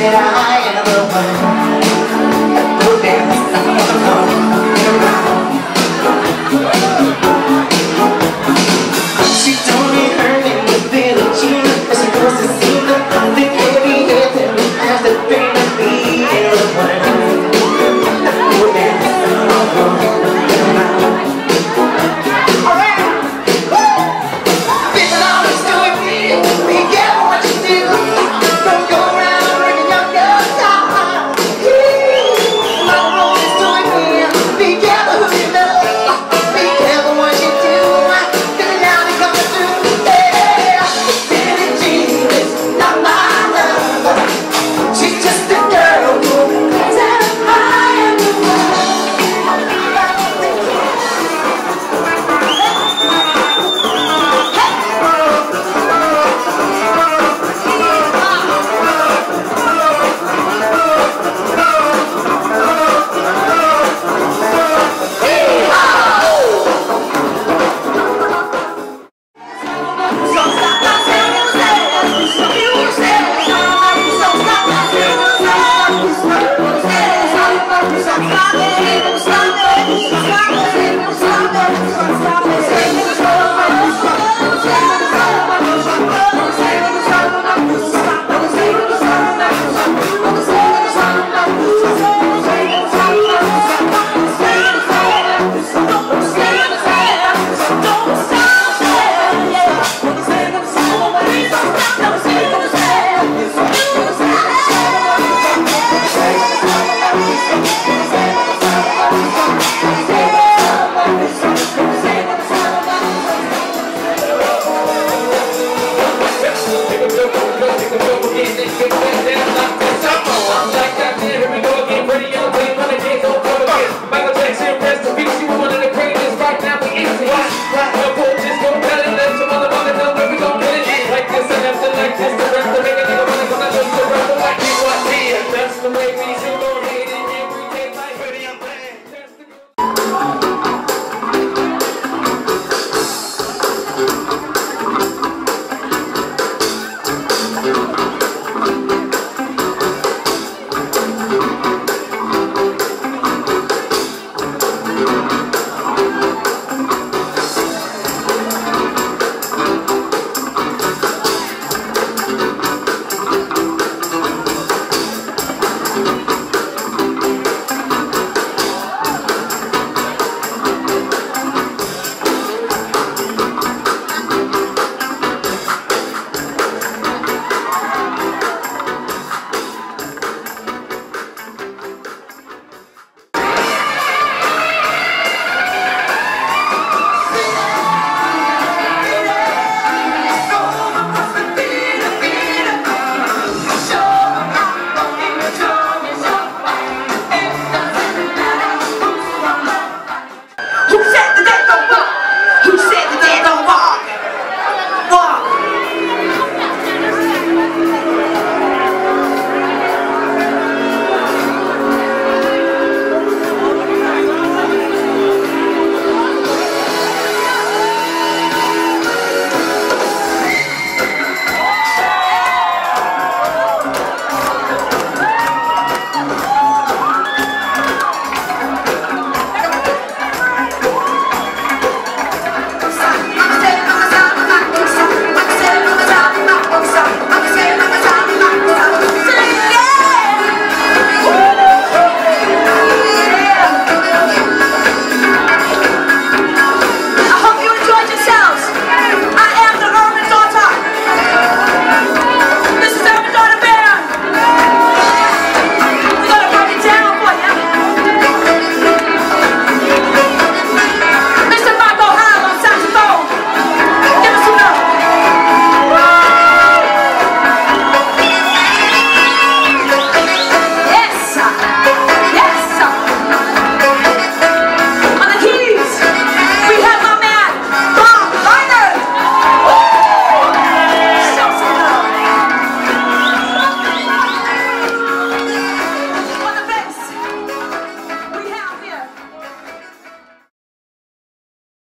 Yeah. I